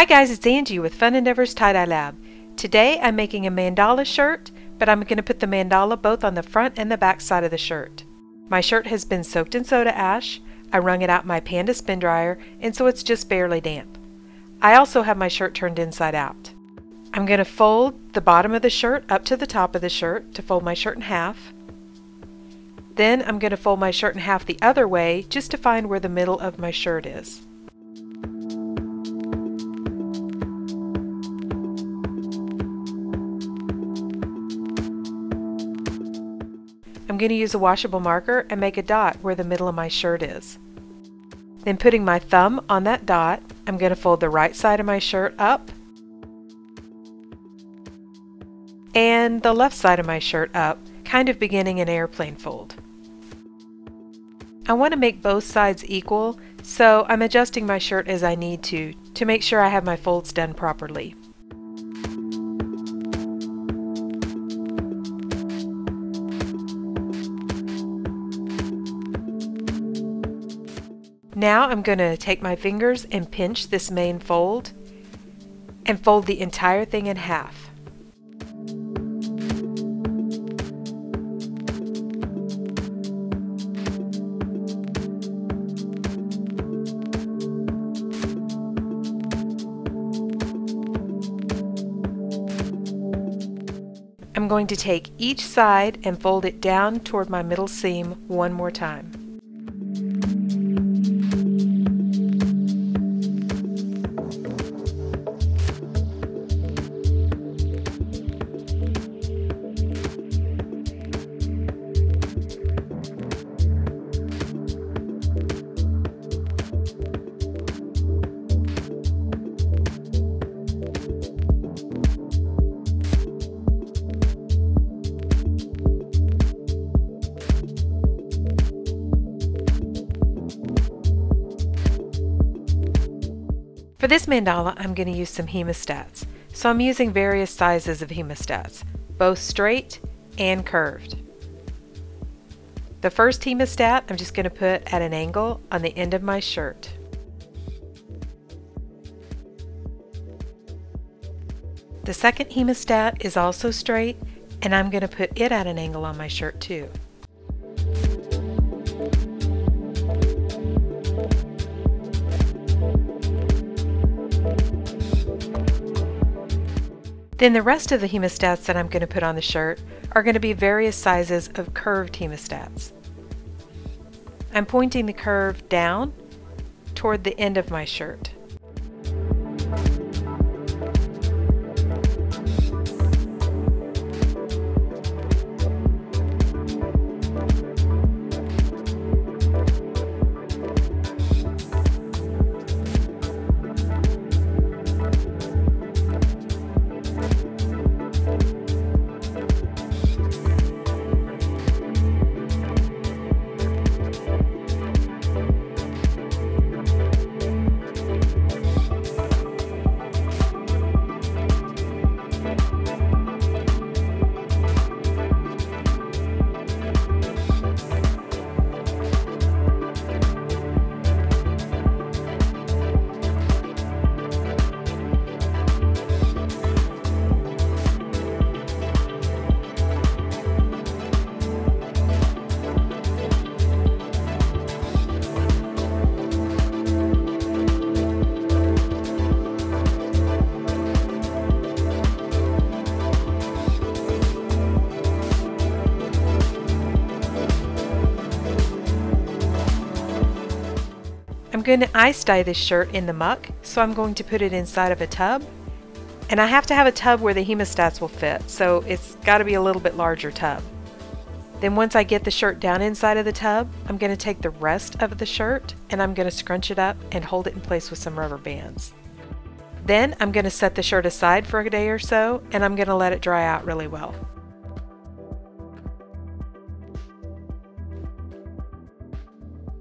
Hi guys, it's Angie with Fun Endeavors Tie-Dye Lab. Today I'm making a mandala shirt, but I'm going to put the mandala both on the front and the back side of the shirt. My shirt has been soaked in soda ash, I wrung it out my Panda spin dryer, and so it's just barely damp. I also have my shirt turned inside out. I'm going to fold the bottom of the shirt up to the top of the shirt to fold my shirt in half. Then I'm going to fold my shirt in half the other way just to find where the middle of my shirt is. I'm going to use a washable marker and make a dot where the middle of my shirt is. Then putting my thumb on that dot, I'm going to fold the right side of my shirt up and the left side of my shirt up, kind of beginning an airplane fold. I want to make both sides equal, so I'm adjusting my shirt as I need to, to make sure I have my folds done properly. Now I'm going to take my fingers and pinch this main fold and fold the entire thing in half. I'm going to take each side and fold it down toward my middle seam one more time. This mandala, I'm going to use some hemostats. So I'm using various sizes of hemostats, both straight and curved. The first hemostat I'm just going to put at an angle on the end of my shirt. The second hemostat is also straight and I'm going to put it at an angle on my shirt too. Then the rest of the hemostats that I'm going to put on the shirt are going to be various sizes of curved hemostats. I'm pointing the curve down toward the end of my shirt. I'm going to ice dye this shirt in the muck, so I'm going to put it inside of a tub. And I have to have a tub where the hemostats will fit, so it's got to be a little bit larger tub. Then once I get the shirt down inside of the tub, I'm going to take the rest of the shirt and I'm going to scrunch it up and hold it in place with some rubber bands. Then I'm going to set the shirt aside for a day or so and I'm going to let it dry out really well.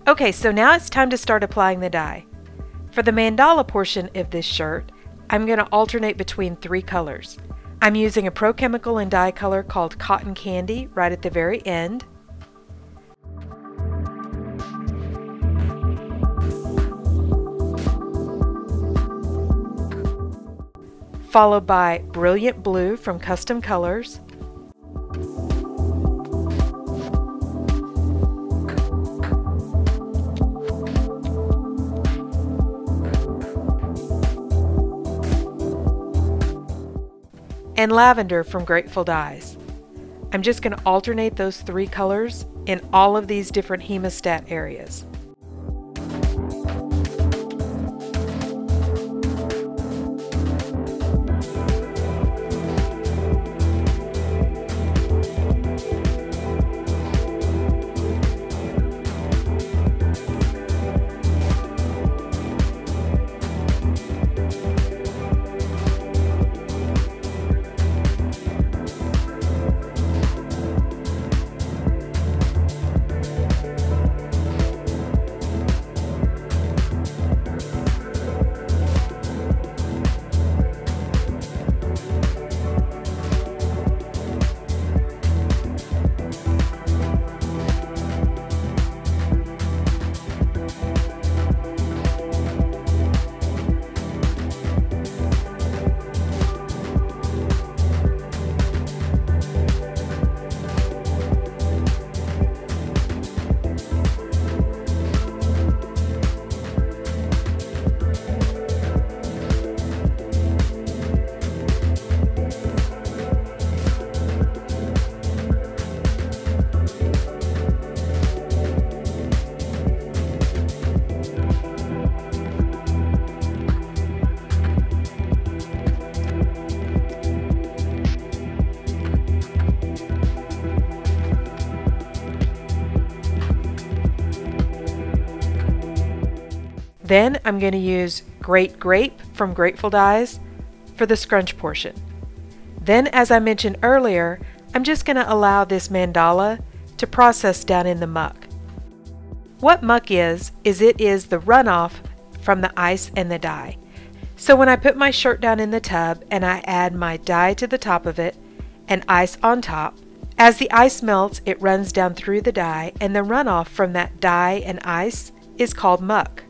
Okay, so now it's time to start applying the dye. For the mandala portion of this shirt, I'm going to alternate between three colors. I'm using a Pro Chemical and dye color called Cotton Candy right at the very end. followed by Brilliant Blue from Custom Colours, and Lavender from Grateful Dyes. I'm just going to alternate those three colors in all of these different hemostat areas. Then I'm going to use Great Grape from Grateful Dyes for the scrunch portion. Then, as I mentioned earlier, I'm just going to allow this mandala to process down in the muck. What muck is, is it is the runoff from the ice and the dye. So when I put my shirt down in the tub and I add my dye to the top of it and ice on top, as the ice melts it runs down through the dye and the runoff from that dye and ice is called muck.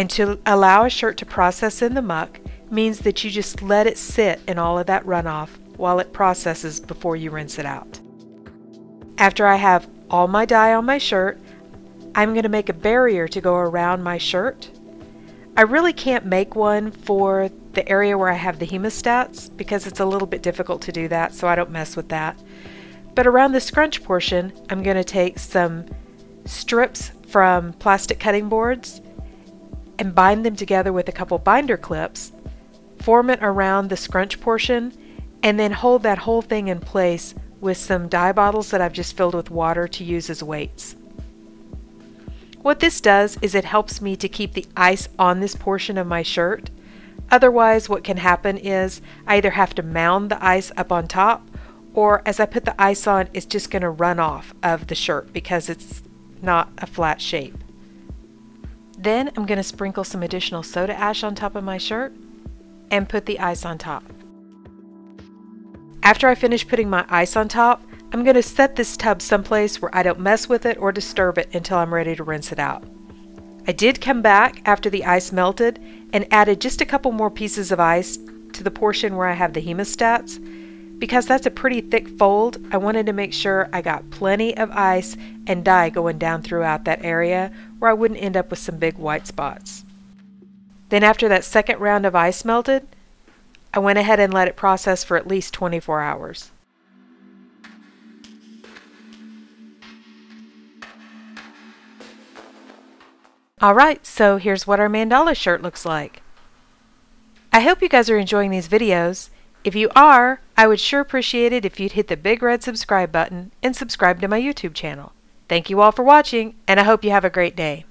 And to allow a shirt to process in the muck means that you just let it sit in all of that runoff while it processes before you rinse it out. After I have all my dye on my shirt, I'm going to make a barrier to go around my shirt. I really can't make one for the area where I have the hemostats because it's a little bit difficult to do that, so I don't mess with that. But around the scrunch portion, I'm going to take some strips from plastic cutting boards and bind them together with a couple binder clips, form it around the scrunch portion, and then hold that whole thing in place with some dye bottles that I've just filled with water to use as weights. What this does is it helps me to keep the ice on this portion of my shirt. Otherwise, what can happen is I either have to mound the ice up on top, or as I put the ice on, it's just going to run off of the shirt because it's not a flat shape. Then I'm going to sprinkle some additional soda ash on top of my shirt and put the ice on top. After I finish putting my ice on top, I'm going to set this tub someplace where I don't mess with it or disturb it until I'm ready to rinse it out. I did come back after the ice melted and added just a couple more pieces of ice to the portion where I have the hemostats because that's a pretty thick fold, I wanted to make sure I got plenty of ice and dye going down throughout that area where I wouldn't end up with some big white spots. Then after that second round of ice melted, I went ahead and let it process for at least 24 hours. Alright, so here's what our mandala shirt looks like. I hope you guys are enjoying these videos. If you are, I would sure appreciate it if you'd hit the big red subscribe button and subscribe to my YouTube channel. Thank you all for watching, and I hope you have a great day.